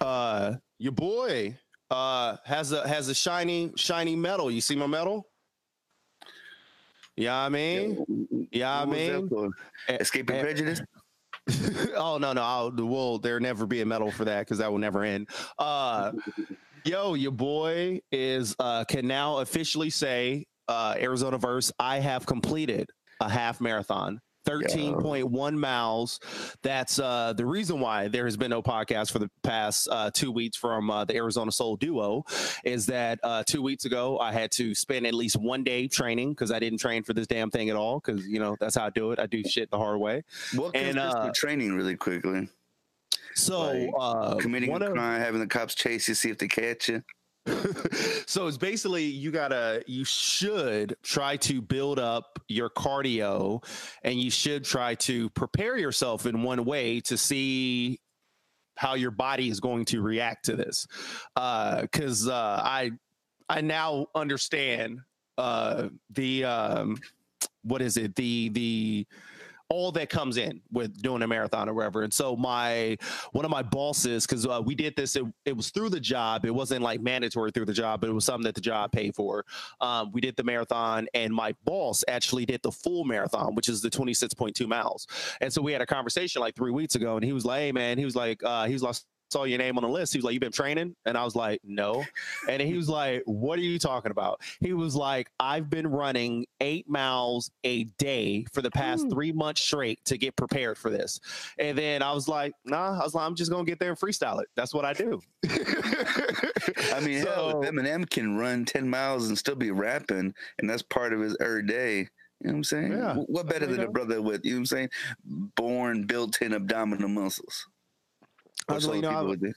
Uh, your boy uh has a has a shiny shiny medal. You see my medal? Yeah, I mean, yeah, I mean, escaping prejudice. oh no, no, I'll, well, there never be a medal for that because that will never end. Uh, yo, your boy is uh can now officially say uh Arizona verse. I have completed a half marathon. 13.1 miles. That's uh, the reason why there has been no podcast for the past uh, two weeks from uh, the Arizona Soul Duo is that uh, two weeks ago I had to spend at least one day training because I didn't train for this damn thing at all because, you know, that's how I do it. I do shit the hard way. What and, uh, training really quickly? So, like, uh, committing a crime, having the cops chase you, see if they catch you. so it's basically you gotta you should try to build up your cardio and you should try to prepare yourself in one way to see how your body is going to react to this. Uh because uh, uh, i i now understand uh, the um, what is it? The the all that comes in with doing a marathon or whatever. And so my one of my bosses, because uh, we did this, it, it, was through the job. It wasn't like mandatory through the job, but it was something that the job paid for. Um, we did the marathon, and my boss actually did the full marathon, which is the 26.2 miles. And so we had a conversation like three weeks ago, and he was like, "Hey man," he was like, uh, he was like saw your name on the list. He was like, "You've been training," and I was like, "No," and he was like, "What are you talking about?" He was like, "I've been running eight miles a day for the past three months straight to get prepared for this," and then I was like, "Nah," I was like, "I'm just gonna get there and freestyle it. That's what I do." I mean, so, hell, Eminem can run ten miles and still be rapping, and that's part of his every day. You know what I'm saying? Yeah. What better than a brother with, you know what I'm saying? Born built in abdominal muscles. I was like, you know, I,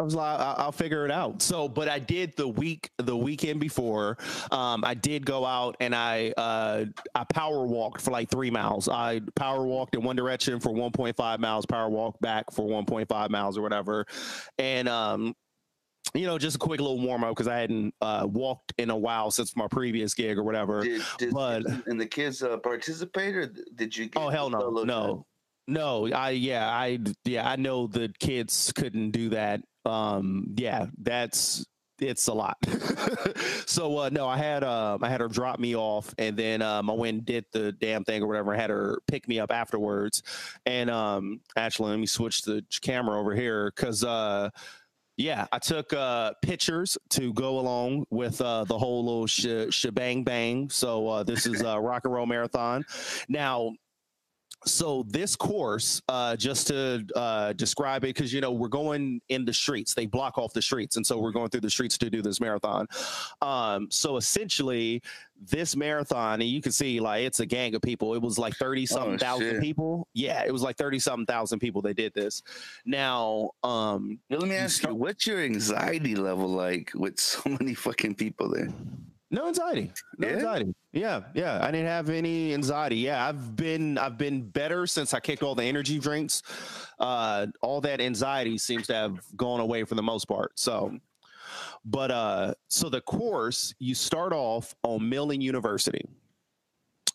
I was like, I'll figure it out. So, but I did the week, the weekend before. Um, I did go out and I, uh, I power walked for like three miles. I power walked in one direction for 1.5 miles, power walked back for 1.5 miles or whatever. And, um, you know, just a quick little warm up because I hadn't uh, walked in a while since my previous gig or whatever. Did, did, but and the kids uh, participate or did you? oh hell no, no, no, I yeah, I yeah, I know the kids couldn't do that. Um, yeah, that's it's a lot. so uh, no, I had uh, I had her drop me off, and then um, I went and did the damn thing or whatever. I had her pick me up afterwards, and um, actually, let me switch the camera over here because. Uh, yeah, I took uh, pictures to go along with uh, the whole little sh- shebang bang. So uh, this is a rock and roll marathon. Now, so this course uh, just to uh, describe it because you know we're going in the streets. They block off the streets and so we're going through the streets to do this marathon. Um, so essentially this marathon and you can see like it's a gang of people. It was like 30 something oh, thousand shit. people. Yeah it was like 30 something thousand people that did this. Now um let me ask you, you what's your anxiety level like with so many fucking people there no anxiety. No yeah? anxiety. Yeah, yeah. I didn't have any anxiety. Yeah, I've been I've been better since I kicked all the energy drinks. Uh all that anxiety seems to have gone away for the most part. So but uh so the course you start off on Mill and University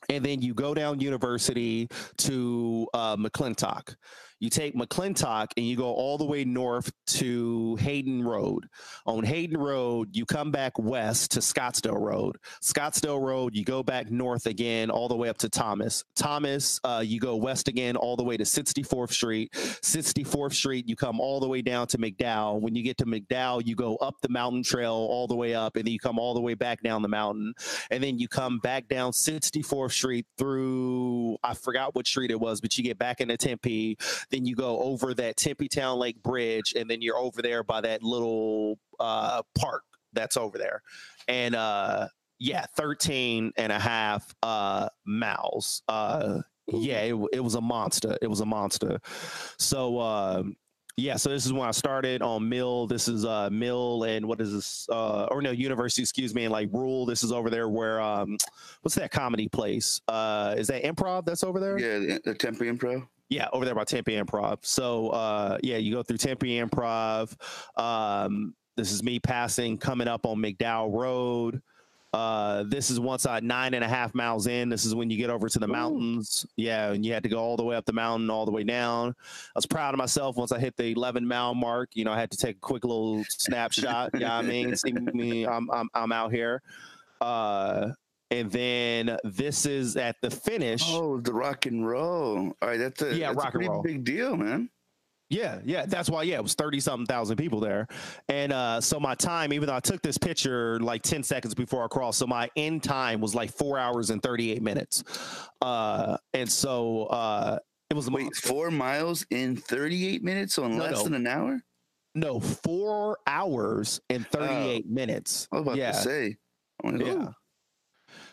and then you go down university to uh, McClintock. You take McClintock and you go all the way north to Hayden Road. On Hayden Road, you come back west to Scottsdale Road. Scottsdale Road, you go back north again all the way up to Thomas. Thomas, uh, you go west again all the way to 64th Street. 64th Street, you come all the way down to McDowell. When you get to McDowell, you go up the mountain trail all the way up, and then you come all the way back down the mountain. And then you come back down 64th Street through, I forgot what street it was, but you get back into Tempe then you go over that Tempe Town Lake Bridge, and then you're over there by that little uh, park that's over there. And uh, yeah, 13 and a half uh, miles. Uh, yeah, it, it was a monster. It was a monster. So, um, yeah, so this is when I started on Mill. This is uh Mill and what is this? Uh or no, University, excuse me, and like Rural. This is over there where um what's that comedy place? Uh is that improv that's over there? Yeah, the Tempe Improv. Yeah, over there by Tempe Improv. So uh, yeah, you go through Tempe Improv. Um, this is me passing, coming up on McDowell Road. Uh, this is once I nine and a half miles in. This is when you get over to the Ooh. mountains. Yeah, and you had to go all the way up the mountain, all the way down. I was proud of myself once I hit the 11 mile mark. You know, I had to take a quick little snapshot. yeah, you know I mean, see me, I'm, I'm I'm out here. Uh, and then this is at the finish. Oh, the rock and roll. All right, that's a yeah, that's rock a and roll. Big deal, man. Yeah, yeah, that's why. Yeah, it was thirty something thousand people there, and uh, so my time, even though I took this picture like ten seconds before I crossed, so my end time was like four hours and thirty eight minutes, uh, and so uh, it was wait four miles in thirty eight minutes, so in no, less no. than an hour. No, four hours and thirty eight oh. minutes. I was about yeah. to say, yeah.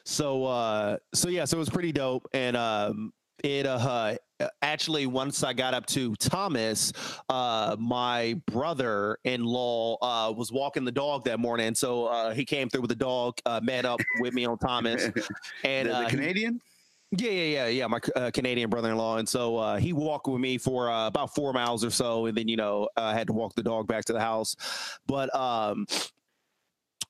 So, uh, so yeah, so it was pretty dope, and um, it uh actually once I got up to Thomas, uh, my brother-in-law uh, was walking the dog that morning, so uh, he came through with the dog, uh, met up with me on Thomas, and the, the uh, Canadian. Yeah, yeah, yeah, yeah. My uh, Canadian brother-in-law, and so uh, he walked with me for uh, about four miles or so, and then you know I had to walk the dog back to the house. But um,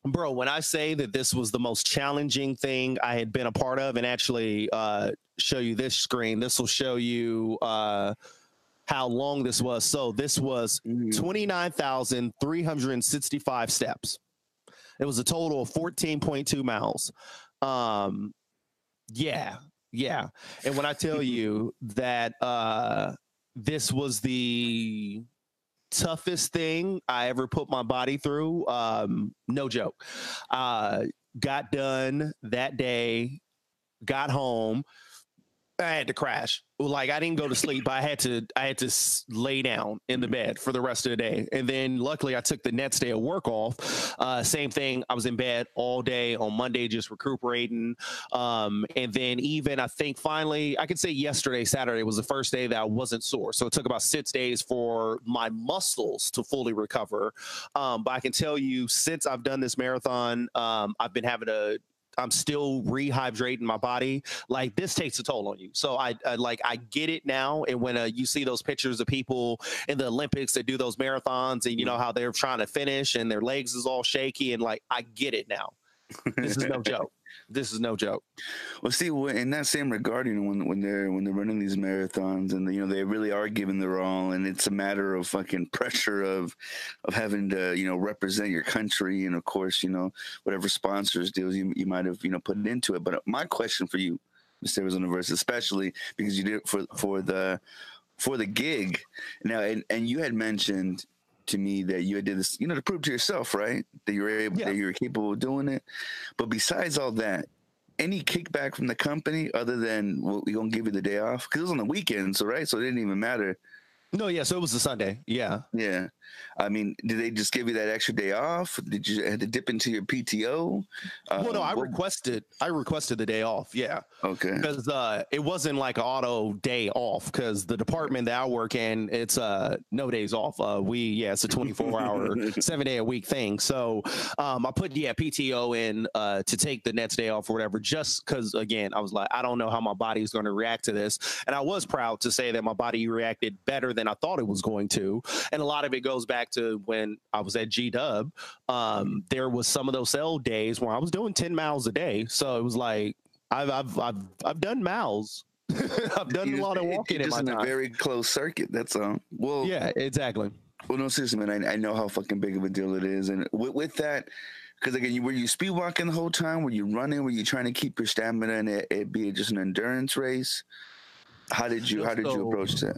bro, when I say that this was the most challenging thing I had been a part of, and actually uh, show you this screen, this will show you uh, how long this was. So this was mm-hmm. 29,365 steps. It was a total of 14.2 miles. Um, yeah, yeah. And when I tell you that uh, this was the toughest thing I ever put my body through. Um, no joke. Uh, got done that day, got home. I had to crash like I didn't go to sleep. But I had to I had to lay down in the bed for the rest of the day. And then luckily I took the next day of work off. Uh, same thing. I was in bed all day on Monday, just recuperating. Um, and then even I think finally I could say yesterday, Saturday was the first day that I wasn't sore. So it took about six days for my muscles to fully recover. Um, but I can tell you since I've done this marathon, um, I've been having a I'm still rehydrating my body. Like this takes a toll on you. So I, I like I get it now. And when uh, you see those pictures of people in the Olympics that do those marathons, and you know how they're trying to finish and their legs is all shaky, and like I get it now. This is no joke this is no joke. Well, see, in that same regard, you know, when when they're when they're running these marathons and you know they really are giving their all, and it's a matter of fucking pressure of of having to you know represent your country, and of course, you know whatever sponsors deals you you might have you know put into it. But my question for you, Mr. Arizona Verse, especially because you did it for for the for the gig now, and and you had mentioned to me that you did this, you know, to prove to yourself, right, that you're able, yeah. that you're capable of doing it. But besides all that, any kickback from the company other than well, we're gonna give you the day off because it was on the weekend, so right, so it didn't even matter. No, yeah, so it was a Sunday. Yeah. Yeah. I mean, did they just give you that extra day off? Did you have to dip into your PTO? well, no, um, I what? requested I requested the day off. Yeah. Okay. Because uh, it wasn't like an auto day off because the department that I work in, it's uh no days off. Uh, we yeah, it's a 24 hour, seven day a week thing. So um, I put yeah PTO in uh to take the next day off or whatever, just because again I was like I don't know how my body is going to react to this, and I was proud to say that my body reacted better than than I thought it was going to. And a lot of it goes back to when I was at G Dub. Um, there was some of those cell days where I was doing 10 miles a day. So it was like I've I've I've I've done miles. I've done you, a lot of walking in my in a very close circuit. That's all. Well, yeah, exactly. Well, no, seriously, man. I, I know how fucking big of a deal it is, and with, with that, because again, you, were you speed walking the whole time? Were you running? Were you trying to keep your stamina and it, it be just an endurance race? How did you How did you approach that?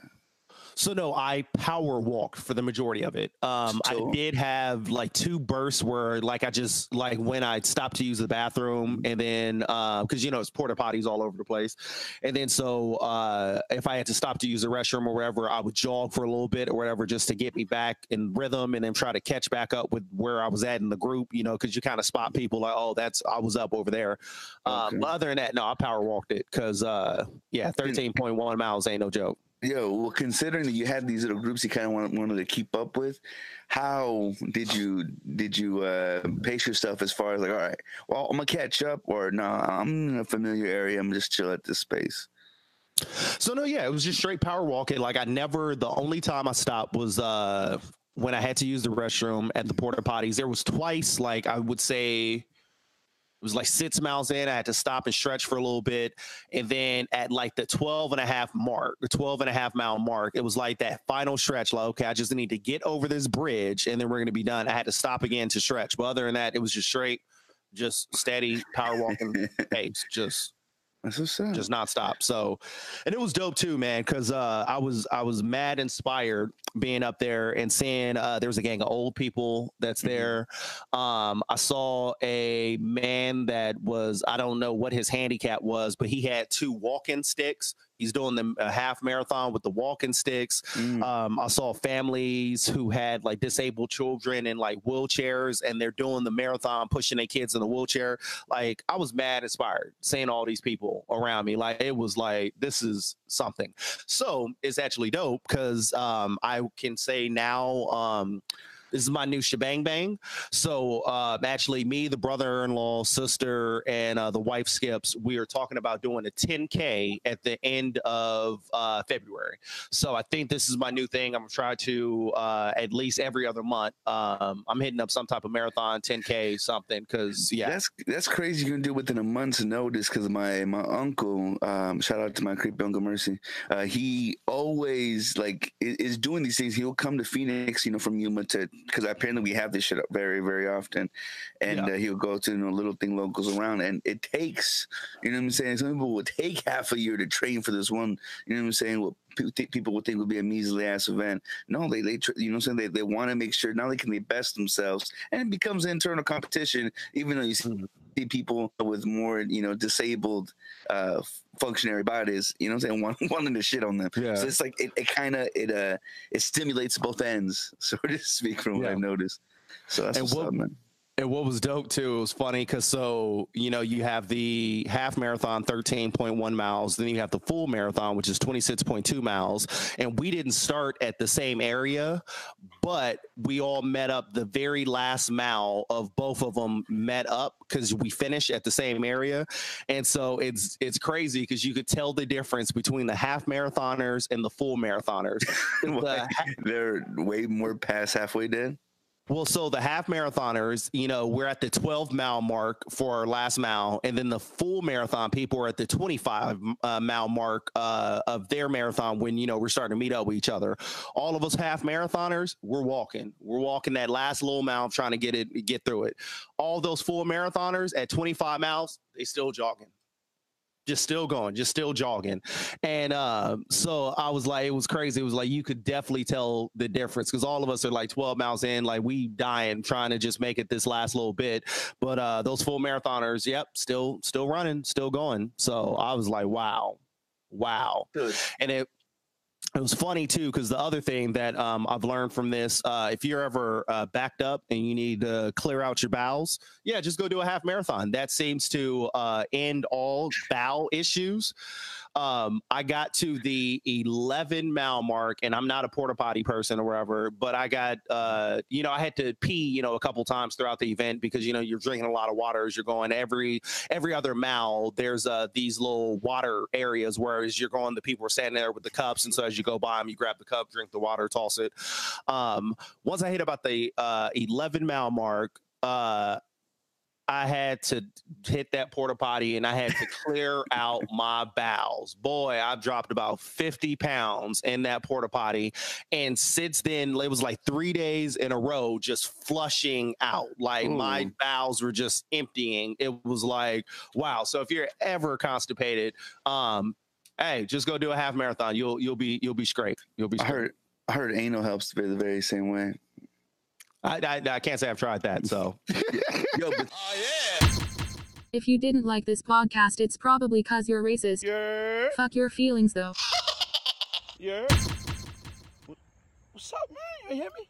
So no, I power walked for the majority of it. Um, so, I did have like two bursts where like I just like when I stopped to use the bathroom and then because uh, you know it's porta potties all over the place, and then so uh, if I had to stop to use the restroom or wherever, I would jog for a little bit or whatever just to get me back in rhythm and then try to catch back up with where I was at in the group. You know, because you kind of spot people like, oh, that's I was up over there. Um, okay. other than that, no, I power walked it because uh, yeah, thirteen point one miles ain't no joke. Yo, well, considering that you had these little groups you kind of wanted, wanted to keep up with, how did you did you uh, pace yourself as far as like, all right, well, I'm gonna catch up, or no, nah, I'm in a familiar area, I'm just chill at this space. So no, yeah, it was just straight power walking. Like I never. The only time I stopped was uh when I had to use the restroom at the porta potties. There was twice, like I would say was like six miles in. I had to stop and stretch for a little bit. And then at like the 12 and a half mark, the 12 and a half mile mark, it was like that final stretch. Like, okay, I just need to get over this bridge and then we're going to be done. I had to stop again to stretch. But other than that, it was just straight, just steady power walking pace. Just that's so sad. Just nonstop. So, and it was dope too, man, because uh, I was I was mad inspired being up there and seeing uh, there was a gang of old people that's mm-hmm. there. Um, I saw a man that was I don't know what his handicap was, but he had two walking sticks He's doing the uh, half marathon with the walking sticks. Mm. Um, I saw families who had like disabled children in like wheelchairs, and they're doing the marathon, pushing their kids in the wheelchair. Like I was mad inspired seeing all these people around me. Like it was like this is something. So it's actually dope because um, I can say now. Um, this is my new shebang bang. So uh, actually, me, the brother-in-law, sister, and uh, the wife skips. We are talking about doing a 10k at the end of uh, February. So I think this is my new thing. I'm gonna try to uh, at least every other month. Um, I'm hitting up some type of marathon, 10k something. Because yeah, that's that's crazy. You can do within a month's notice. Because my my uncle, um, shout out to my creepy uncle Mercy. Uh, he always like is doing these things. He'll come to Phoenix, you know, from Yuma to because apparently we have this shit up very very often, and yeah. uh, he'll go to you know little thing locals around, and it takes you know what I'm saying. Some people will take half a year to train for this one. You know what I'm saying? What people would think would be a measly ass event. No, they they you know what I'm saying. They they want to make sure not only can they best themselves, and it becomes an internal competition. Even though you see mm-hmm. people with more you know disabled uh functionary bodies you know what i'm saying wanting to shit on them yeah. so it's like it, it kind of it uh it stimulates both ends so to speak from what yeah. i've noticed so that's and what, up, man. And what was dope too, it was funny because so, you know, you have the half marathon, 13.1 miles, then you have the full marathon, which is 26.2 miles. And we didn't start at the same area, but we all met up the very last mile of both of them met up because we finished at the same area. And so it's it's crazy because you could tell the difference between the half marathoners and the full marathoners. the, They're way more past halfway dead. Well, so the half marathoners, you know, we're at the 12 mile mark for our last mile, and then the full marathon people are at the 25 uh, mile mark uh, of their marathon when you know we're starting to meet up with each other. All of us half marathoners, we're walking, we're walking that last little mile, trying to get it, get through it. All those full marathoners at 25 miles, they still jogging just still going, just still jogging. And uh, so I was like, it was crazy. It was like you could definitely tell the difference because all of us are like 12 miles in, like we dying trying to just make it this last little bit. But uh, those full marathoners, yep, still still running, still going. So I was like, wow, wow. Good. And it it was funny too because the other thing that um, I've learned from this, uh, if you're ever uh, backed up and you need to clear out your bowels, yeah, just go do a half marathon. That seems to uh, end all bowel issues um, I got to the 11 mile mark, and I'm not a porta potty person or whatever, but I got, uh, you know, I had to pee, you know, a couple times throughout the event because you know you're drinking a lot of water as you're going. Every every other mile, there's uh, these little water areas where as you're going, the people are standing there with the cups, and so as you go by them, you grab the cup, drink the water, toss it. Um, once I hit about the uh, 11 mile mark, uh, I had to hit that porta potty and I had to clear out my bowels. Boy, I've dropped about 50 pounds in that porta potty. And since then, it was like three days in a row just flushing out. Like Ooh. my bowels were just emptying. It was like, wow. So if you're ever constipated, um, hey, just go do a half marathon. You'll you'll be you'll be straight. You'll be straight. I heard I heard anal helps the very same way. I, I, I can't say I've tried that. So, Yo, but- oh yeah. If you didn't like this podcast, it's probably cause you're racist. Yeah. Fuck your feelings though. yeah. What's up, man? You hear me?